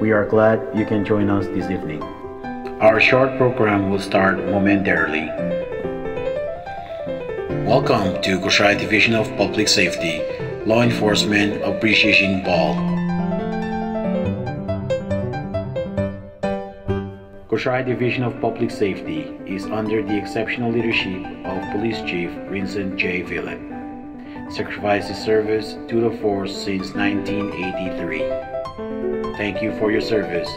We are glad you can join us this evening. Our short program will start momentarily. Welcome to Kosrae Division of Public Safety Law Enforcement Appreciation Ball. Kosrae Division of Public Safety is under the exceptional leadership of Police Chief Vincent J. Villett. Sacrificed his service to the force since 1983. Thank you for your service.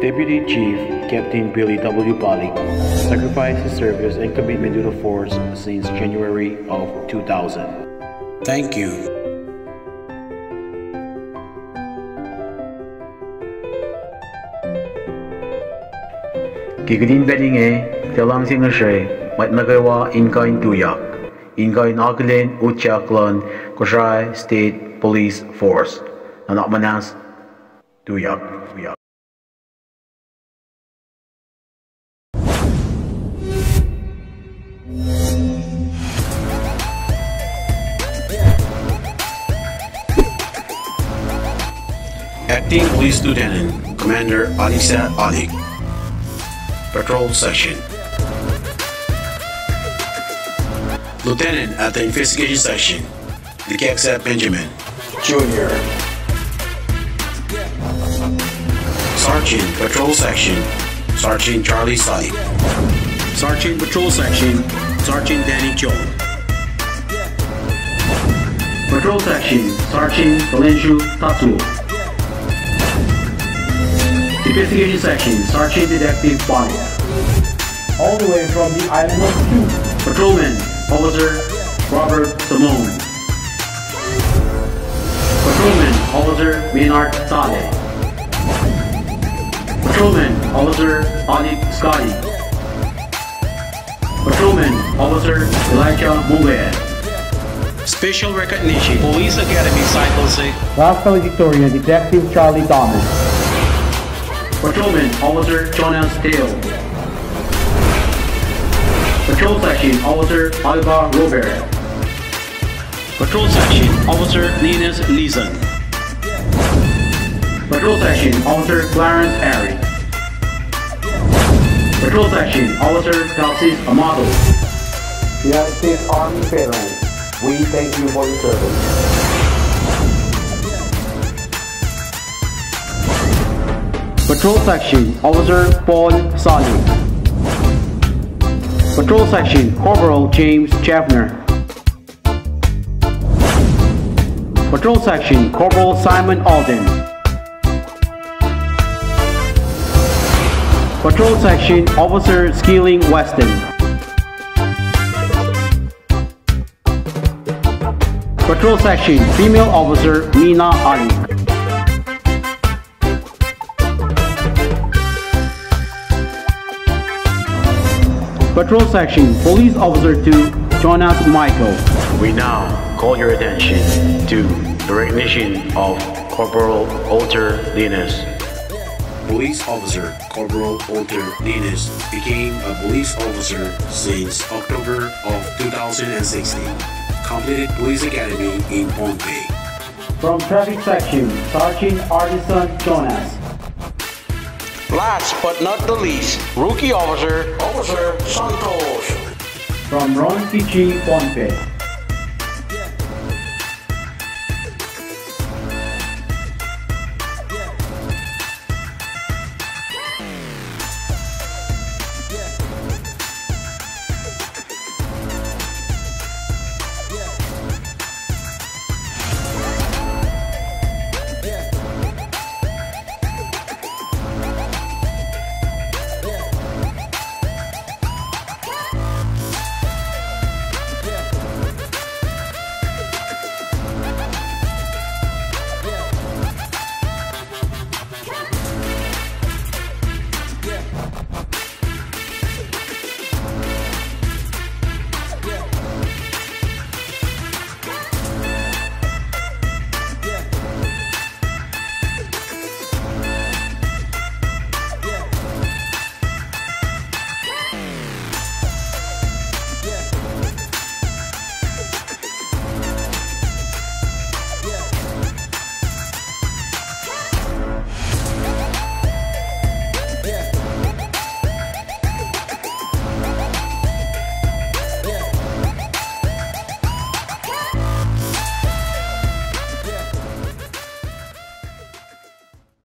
Deputy Chief Captain Billy W. Polik sacrificed his service and commitment to the force since January of 2000. Thank you. Gigdin Bedinge, Telang Singashe, Matnagawa Inkain Tuyak, Inkain Agilen Uchaklan, Kosrae State Police Force, Nanakmanas Tuyak. Tuyak. Acting Police Lieutenant Commander Alisa Ali. Patrol Section. Lieutenant at the Investigation Section, Dikeksa Benjamin. Junior. Sergeant Patrol Section, Sergeant Charlie Sadi. Sergeant Patrol Section, Sergeant Danny Jones. Patrol Section, Sergeant Valencio Tatsuo. Investigation Section, Sergeant Detective Bonnie. all the way from the island of Cuba. Patrolman, Officer Robert Simone. Patrolman, Officer Maynard Saleh. Patrolman, Officer Ali Scotty. Patrolman, Officer Elijah Mugaya. Special Recognition Police Academy Cycle 6 Last Valedictorian, Detective Charlie Thomas. Patrolman Officer Jonas Dale. Patrol Section Officer Alba Robert. Patrol Section Officer Linus Leeson. Patrol Section Officer Clarence Harry. Patrol Section Officer Talsis Amato. United States Army veterans, we thank you for your service. Patrol Section Officer Paul Sali. Patrol Section Corporal James Chaffner. Patrol Section Corporal Simon Alden. Patrol Section Officer Skilling Weston. Patrol Section Female Officer Mina Ali. Patrol Section Police Officer 2 Jonas Michael. We now call your attention to the recognition of Corporal Walter Linus. Police Officer Corporal Walter Linus became a police officer since October of 2016. Completed Police Academy in Pohnpei. From Traffic Section, Sergeant Artisan Jonas. Last but not the least, Rookie Officer, Officer Santos. From Ron PG Pohnpei.